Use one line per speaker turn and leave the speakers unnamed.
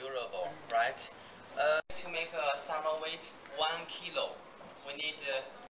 durable, right? Uh, to make a summer weight one kilo, we need uh,